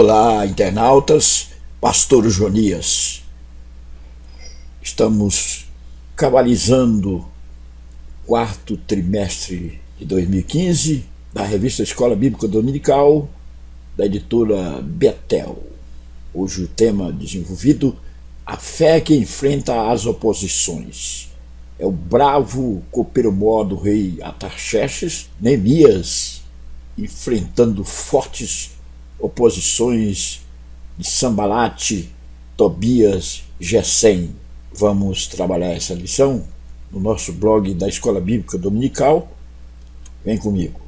Olá, internautas, Pastor Jonias. Estamos cabalizando quarto trimestre de 2015 da revista Escola Bíblica Dominical da editora Betel. Hoje o tema desenvolvido a fé que enfrenta as oposições. É o bravo copeiro mor do rei Atarxerxes, Neemias, enfrentando fortes oposições de Sambalate, Tobias, Gesem. Vamos trabalhar essa lição no nosso blog da Escola Bíblica Dominical. Vem comigo.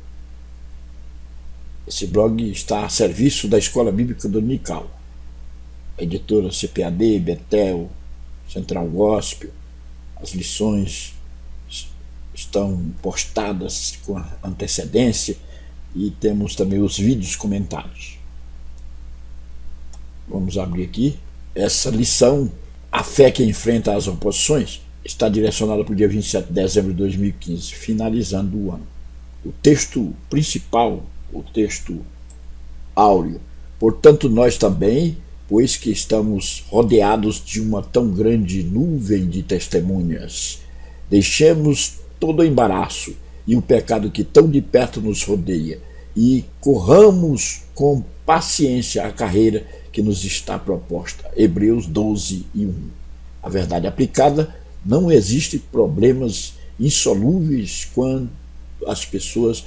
Esse blog está a serviço da Escola Bíblica Dominical. editora CPAD, Betel, Central Gospel. As lições estão postadas com antecedência e temos também os vídeos comentados. Vamos abrir aqui. Essa lição, A Fé que Enfrenta as Oposições, está direcionada para o dia 27 de dezembro de 2015, finalizando o ano. O texto principal, o texto áureo. Portanto, nós também, pois que estamos rodeados de uma tão grande nuvem de testemunhas, deixemos todo o embaraço e o pecado que tão de perto nos rodeia e corramos com paciência a carreira que nos está proposta. Hebreus 12 e 1. A verdade aplicada, não existe problemas insolúveis quando as pessoas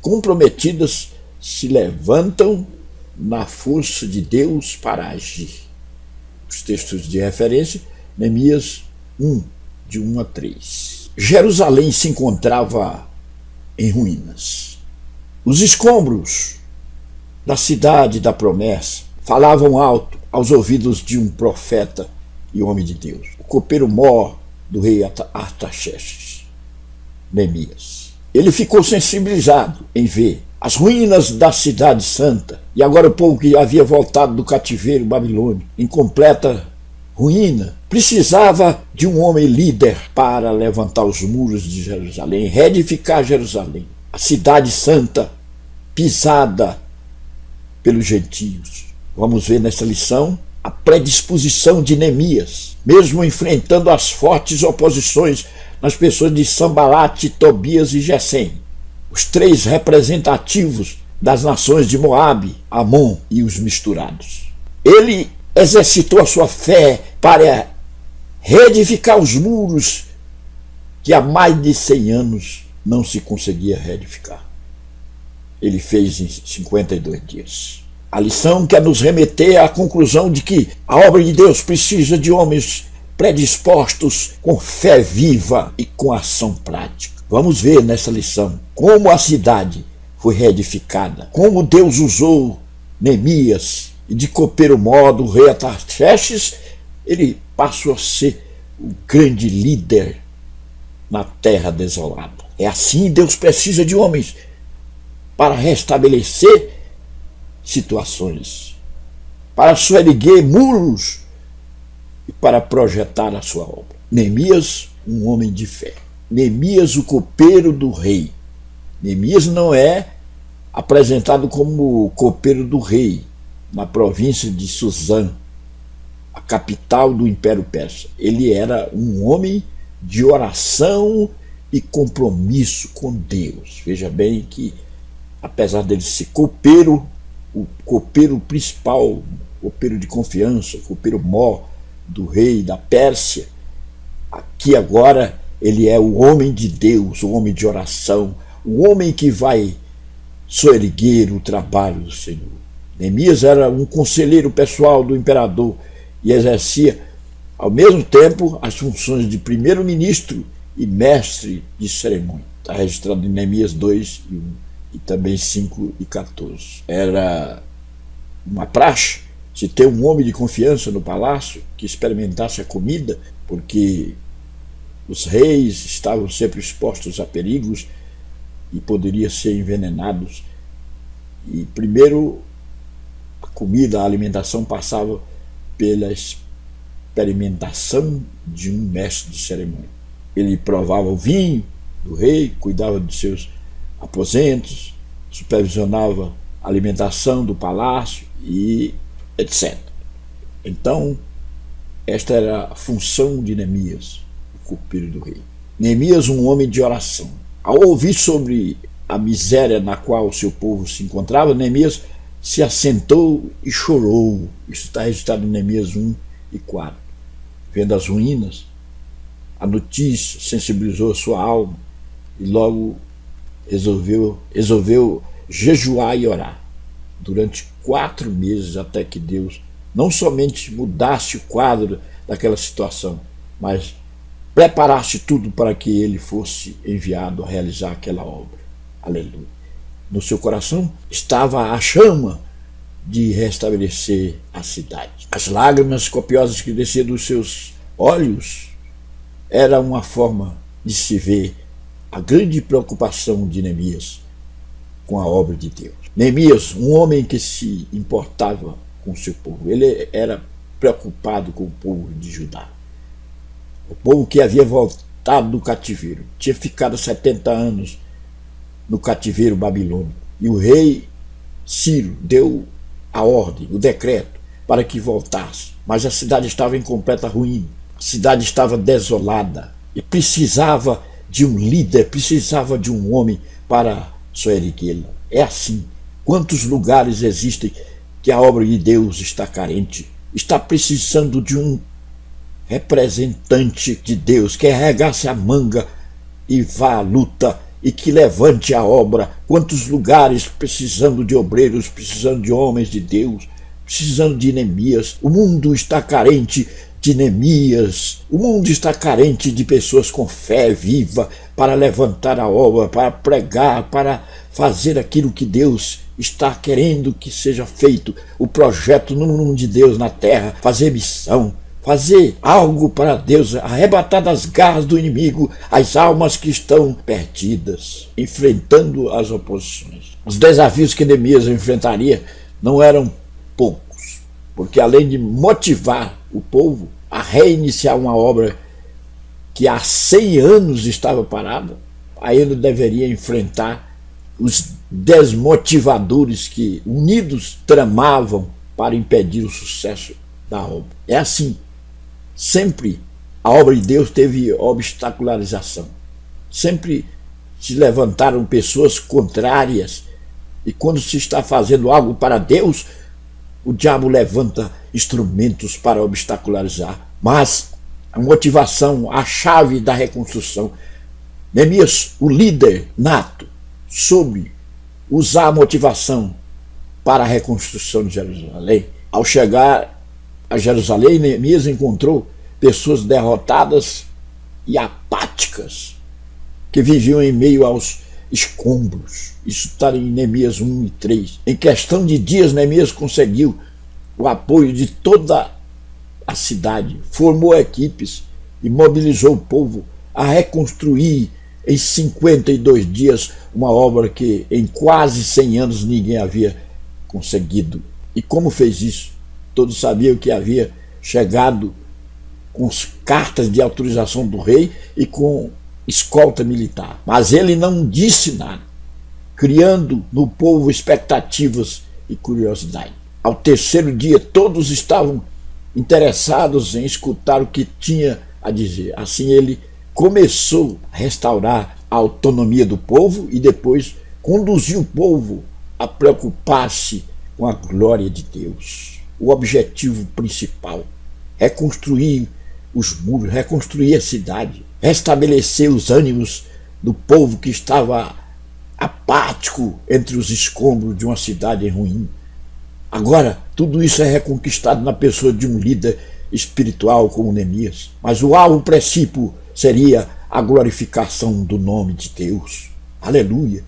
comprometidas se levantam na força de Deus para agir. Os textos de referência, Neemias 1, de 1 a 3. Jerusalém se encontrava em ruínas. Os escombros da cidade da promessa falavam alto aos ouvidos de um profeta e homem de Deus, o copeiro mor do rei Artaxerxes, Neemias. Ele ficou sensibilizado em ver as ruínas da cidade santa e agora o povo que havia voltado do cativeiro babilônico em completa ruína precisava de um homem líder para levantar os muros de Jerusalém, reedificar Jerusalém, a cidade santa pisada pelos gentios. Vamos ver nessa lição a predisposição de Neemias, mesmo enfrentando as fortes oposições nas pessoas de Sambalate, Tobias e Gesem, os três representativos das nações de Moabe, Amon e os misturados. Ele exercitou a sua fé para reedificar os muros que há mais de 100 anos não se conseguia reedificar. Ele fez em 52 dias. A lição quer nos remeter à conclusão de que a obra de Deus precisa de homens predispostos com fé viva e com ação prática. Vamos ver nessa lição como a cidade foi reedificada, como Deus usou Neemias e de copeiro modo o rei Atarxerxes, ele passou a ser o grande líder na terra desolada. É assim Deus precisa de homens para restabelecer situações, para suerguer muros e para projetar a sua obra. Neemias, um homem de fé. Neemias, o copeiro do rei. Neemias não é apresentado como copeiro do rei na província de Suzã, a capital do Império Persa. Ele era um homem de oração e compromisso com Deus. Veja bem que, apesar dele ser copeiro o copeiro principal, copeiro de confiança, copeiro mó do rei da Pérsia, aqui agora ele é o homem de Deus, o homem de oração, o homem que vai soerguer o trabalho do Senhor. Neemias era um conselheiro pessoal do imperador e exercia, ao mesmo tempo, as funções de primeiro-ministro e mestre de cerimônia. Está registrado em Neemias 2 e 1 e também 5 e 14. Era uma praxe se ter um homem de confiança no palácio que experimentasse a comida, porque os reis estavam sempre expostos a perigos e poderiam ser envenenados. E primeiro a comida, a alimentação passava pela experimentação de um mestre de cerimônia. Ele provava o vinho do rei, cuidava de seus aposentos, supervisionava alimentação do palácio e etc. Então, esta era a função de Neemias, o copeiro do rei. Neemias, um homem de oração. Ao ouvir sobre a miséria na qual o seu povo se encontrava, Neemias se assentou e chorou. Isso está registrado em Neemias 1 e 4. Vendo as ruínas, a notícia sensibilizou a sua alma e logo resolveu, resolveu jejuar e orar durante quatro meses até que Deus não somente mudasse o quadro daquela situação, mas preparasse tudo para que ele fosse enviado a realizar aquela obra. Aleluia. No seu coração estava a chama de restabelecer a cidade. As lágrimas copiosas que desciam dos seus olhos era uma forma de se ver a grande preocupação de Neemias com a obra de Deus. Neemias, um homem que se importava com seu povo, ele era preocupado com o povo de Judá. O povo que havia voltado do cativeiro, tinha ficado 70 anos no cativeiro babilônico. E o rei Ciro deu a ordem, o decreto, para que voltasse. Mas a cidade estava em completa ruína. A cidade estava desolada e precisava de um líder, precisava de um homem para soerguê-la. É assim. Quantos lugares existem que a obra de Deus está carente? Está precisando de um representante de Deus que arregasse a manga e vá à luta e que levante a obra. Quantos lugares precisando de obreiros, precisando de homens de Deus, precisando de Neemias. O mundo está carente de Neemias. O mundo está carente de pessoas com fé viva para levantar a obra, para pregar, para fazer aquilo que Deus está querendo que seja feito. O projeto no nome de Deus na terra, fazer missão, fazer algo para Deus, arrebatar das garras do inimigo as almas que estão perdidas, enfrentando as oposições. Os desafios que Neemias enfrentaria não eram poucos, porque além de motivar o povo a reiniciar uma obra que há 100 anos estava parada, ainda deveria enfrentar os desmotivadores que unidos tramavam para impedir o sucesso da obra. É assim Sempre a obra de Deus teve obstacularização. Sempre se levantaram pessoas contrárias. E quando se está fazendo algo para Deus, o diabo levanta instrumentos para obstacularizar. Mas a motivação, a chave da reconstrução, Neemias, o líder nato, soube usar a motivação para a reconstrução de Jerusalém. Ao chegar a Jerusalém, Neemias encontrou pessoas derrotadas e apáticas que viviam em meio aos escombros. Isso está em Neemias 1 e 3. Em questão de dias, Neemias conseguiu o apoio de toda a cidade, formou equipes e mobilizou o povo a reconstruir em 52 dias uma obra que em quase 100 anos ninguém havia conseguido. E como fez isso? Todos sabiam que havia chegado com cartas de autorização do rei e com escolta militar. Mas ele não disse nada, criando no povo expectativas e curiosidade. Ao terceiro dia, todos estavam interessados em escutar o que tinha a dizer. Assim, ele começou a restaurar a autonomia do povo e depois conduziu o povo a preocupar-se com a glória de Deus o objetivo principal. Reconstruir os muros, reconstruir a cidade, restabelecer os ânimos do povo que estava apático entre os escombros de uma cidade ruim. Agora, tudo isso é reconquistado na pessoa de um líder espiritual como Neemias. Mas o alvo princípio seria a glorificação do nome de Deus. Aleluia!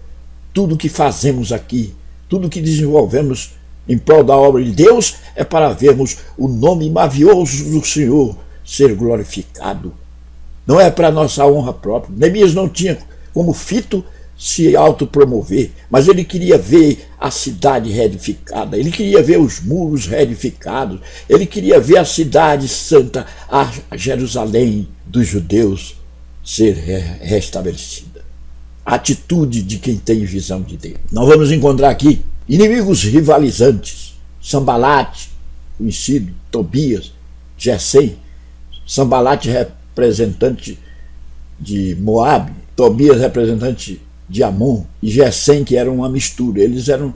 Tudo que fazemos aqui, tudo que desenvolvemos em prol da obra de Deus é para vermos o nome mavioso do Senhor ser glorificado. Não é para nossa honra própria. Neemias não tinha como fito se autopromover, mas ele queria ver a cidade reedificada, ele queria ver os muros reedificados, ele queria ver a cidade santa, a Jerusalém dos judeus ser restabelecida. A atitude de quem tem visão de Deus. Nós vamos encontrar aqui Inimigos rivalizantes, Sambalate, conhecido, Tobias, Gesem, Sambalate representante de Moab, Tobias representante de Amon e Gesem que eram uma mistura. Eles eram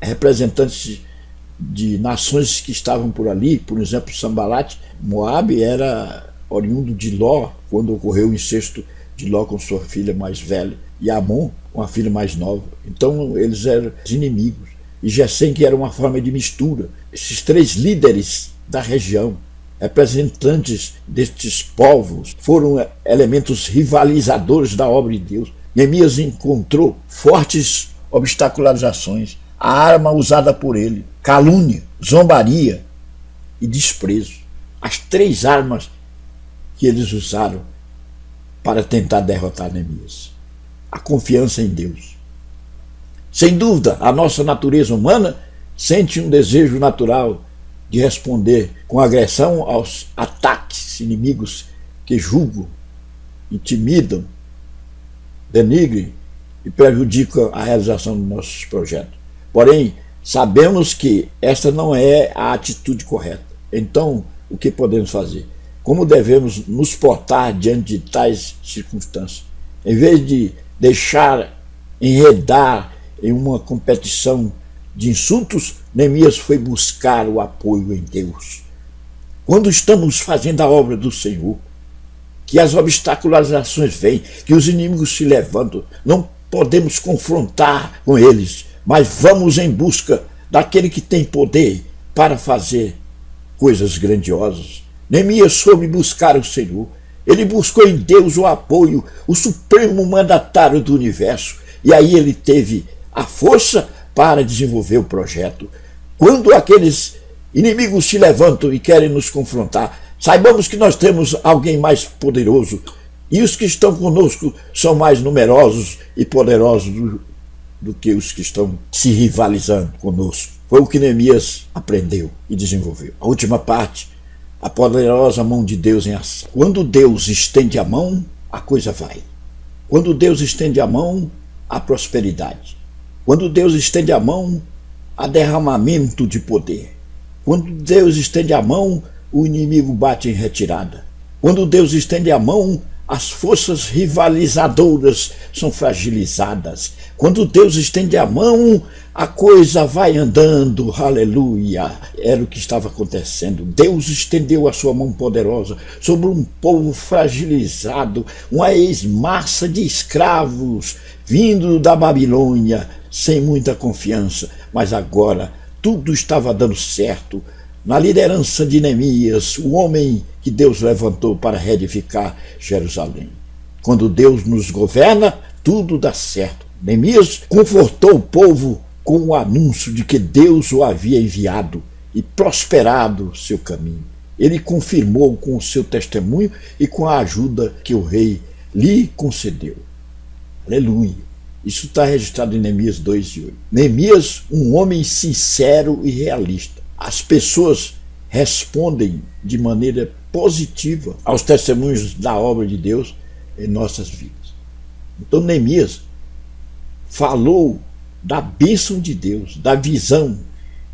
representantes de nações que estavam por ali, por exemplo, Sambalat, Moab era oriundo de Ló, quando ocorreu o incesto de Ló com sua filha mais velha, e Amon com a filha mais nova. Então eles eram inimigos. E Gesem, que era uma forma de mistura. Esses três líderes da região, representantes destes povos, foram elementos rivalizadores da obra de Deus. Neemias encontrou fortes obstacularizações, a arma usada por ele, calúnia, zombaria e desprezo. As três armas que eles usaram para tentar derrotar Neemias. A confiança em Deus. Sem dúvida, a nossa natureza humana sente um desejo natural de responder com agressão aos ataques inimigos que julgam, intimidam, denigrem e prejudicam a realização dos nossos projetos. Porém, sabemos que esta não é a atitude correta. Então, o que podemos fazer? Como devemos nos portar diante de tais circunstâncias? Em vez de deixar enredar em uma competição de insultos, Neemias foi buscar o apoio em Deus. Quando estamos fazendo a obra do Senhor, que as obstacularizações vêm, que os inimigos se levantam, não podemos confrontar com eles, mas vamos em busca daquele que tem poder para fazer coisas grandiosas. Neemias soube buscar o Senhor. Ele buscou em Deus o apoio, o supremo mandatário do universo. E aí ele teve a força para desenvolver o projeto. Quando aqueles inimigos se levantam e querem nos confrontar, saibamos que nós temos alguém mais poderoso e os que estão conosco são mais numerosos e poderosos do, do que os que estão se rivalizando conosco. Foi o que Neemias aprendeu e desenvolveu. A última parte, a poderosa mão de Deus em ação. Quando Deus estende a mão, a coisa vai. Quando Deus estende a mão, há prosperidade. Quando Deus estende a mão, há derramamento de poder. Quando Deus estende a mão, o inimigo bate em retirada. Quando Deus estende a mão, as forças rivalizadoras são fragilizadas. Quando Deus estende a mão, a coisa vai andando, aleluia. Era o que estava acontecendo. Deus estendeu a sua mão poderosa sobre um povo fragilizado, uma ex-massa de escravos vindo da Babilônia, sem muita confiança, mas agora tudo estava dando certo. Na liderança de Neemias, o homem que Deus levantou para reedificar Jerusalém. Quando Deus nos governa, tudo dá certo. Neemias confortou o povo com o anúncio de que Deus o havia enviado e prosperado seu caminho. Ele confirmou com o seu testemunho e com a ajuda que o rei lhe concedeu. Aleluia. Isso está registrado em Neemias 2 e 8. Neemias, um homem sincero e realista. As pessoas respondem de maneira positiva aos testemunhos da obra de Deus em nossas vidas. Então, Neemias falou da bênção de Deus, da visão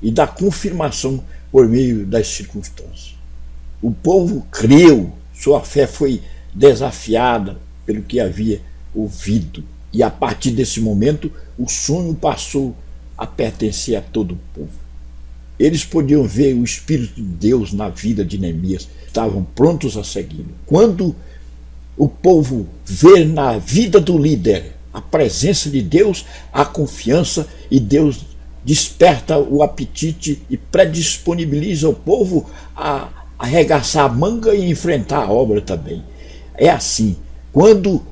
e da confirmação por meio das circunstâncias. O povo creu, sua fé foi desafiada pelo que havia ouvido. E a partir desse momento, o sonho passou a pertencer a todo o povo. Eles podiam ver o Espírito de Deus na vida de Neemias, estavam prontos a segui-lo. Quando o povo vê na vida do líder a presença de Deus, a confiança e Deus desperta o apetite e predisponibiliza o povo a arregaçar a manga e enfrentar a obra também. É assim, quando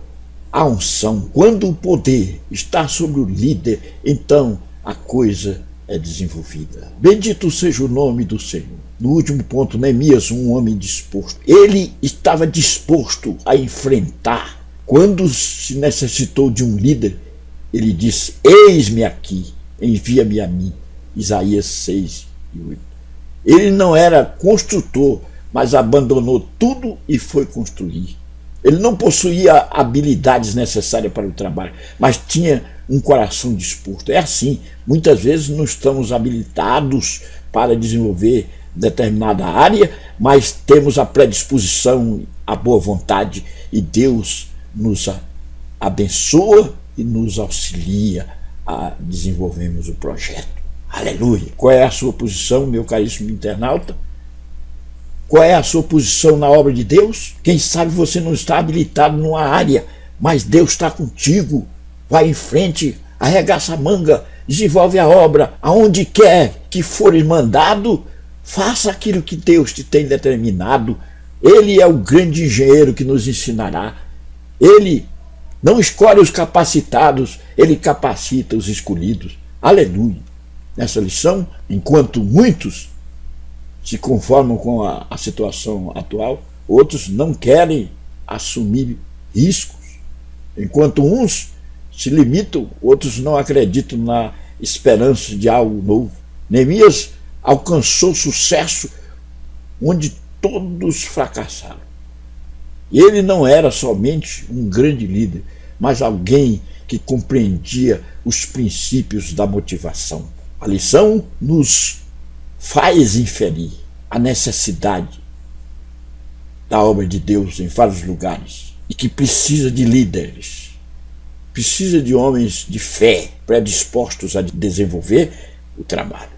a unção, quando o poder está sobre o líder, então a coisa é desenvolvida. Bendito seja o nome do Senhor. No último ponto, Neemias, um homem disposto. Ele estava disposto a enfrentar quando se necessitou de um líder, ele disse: Eis-me aqui, envia-me a mim. Isaías 6 e 8. Ele não era construtor, mas abandonou tudo e foi construir. Ele não possuía habilidades necessárias para o trabalho, mas tinha um coração disposto. É assim, muitas vezes não estamos habilitados para desenvolver determinada área, mas temos a predisposição, a boa vontade e Deus nos abençoa e nos auxilia a desenvolvermos o projeto. Aleluia! Qual é a sua posição, meu caríssimo internauta? Qual é a sua posição na obra de Deus? Quem sabe você não está habilitado numa área, mas Deus está contigo. Vai em frente, arregaça a manga, desenvolve a obra, aonde quer que fores mandado, faça aquilo que Deus te tem determinado. Ele é o grande engenheiro que nos ensinará. Ele não escolhe os capacitados, ele capacita os escolhidos. Aleluia. Nessa lição, enquanto muitos se conformam com a, a situação atual, outros não querem assumir riscos. Enquanto uns se limitam, outros não acreditam na esperança de algo novo. Neemias alcançou sucesso onde todos fracassaram. Ele não era somente um grande líder, mas alguém que compreendia os princípios da motivação. A lição nos faz inferir a necessidade da obra de Deus em vários lugares e que precisa de líderes, precisa de homens de fé predispostos a desenvolver o trabalho.